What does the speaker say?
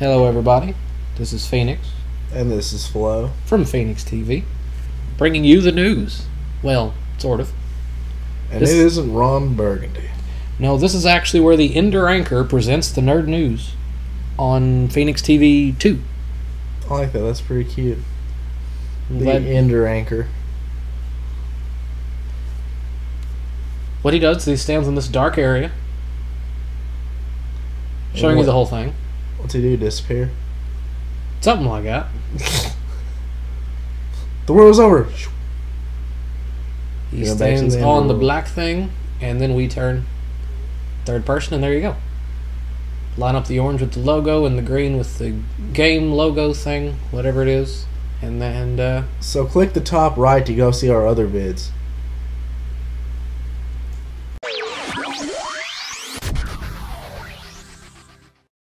Hello, everybody. This is Phoenix And this is Flow. from Phoenix TV, bringing you the news. Well, sort of. And This- it isn't Ron Burgundy. No, this is actually where the Ender Anchor presents the Nerd News on Phoenix TV 2. I like that. That's pretty cute. The That- Ender Anchor. what he does is he stands in this dark area, showing you the whole thing. What's he do? Disappear? Something like that. The world's over. He back stands the on the Ender black thing, and then we turn third person, and there you go. Line up the orange with the logo and the green with the game logo thing, whatever it is, and then uh, So click the top right to go see our other vids.